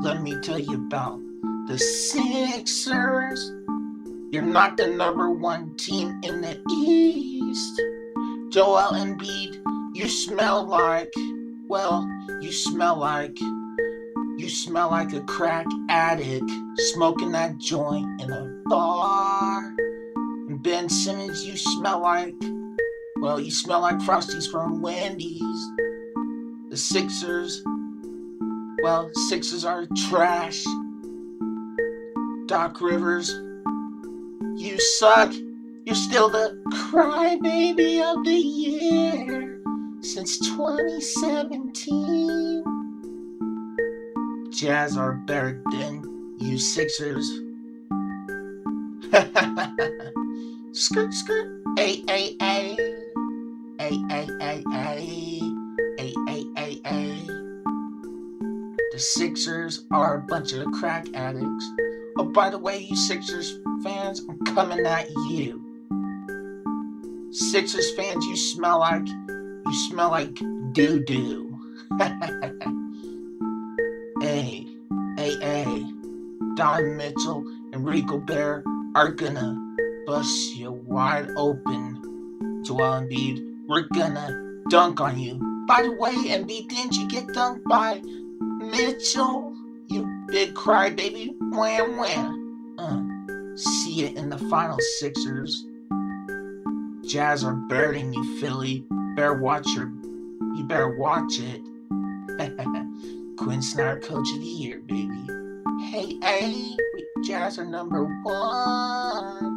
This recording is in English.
let me tell you about the Sixers. You're not the number one team in the East. Joel Embiid, you smell like, well, you smell like, you smell like a crack addict smoking that joint in a bar. And Ben Simmons, you smell like, well, you smell like Frosties from Wendy's. The Sixers, well, Sixers are trash. Doc Rivers, you suck. You're still the crybaby of the year since 2017. Jazz are better than you Sixers. skirt, skirt. A, A, A. A, A, A, A. A, Sixers are a bunch of crack addicts. Oh, by the way, you Sixers fans, I'm coming at you. Sixers fans, you smell like you smell like doo doo. hey, hey, hey, Don Mitchell and Rico Bear are gonna bust you wide open. Joel Embiid, we're gonna dunk on you. By the way, Embiid, didn't you get dunked by Mitchell? You big crybaby, wham wham. Uh, see it in the final Sixers. Jazz are than you, Philly. Better watch your. You better watch it. Quin Snyder, Coach of the Year, baby. Hey, hey, Jazz are number one.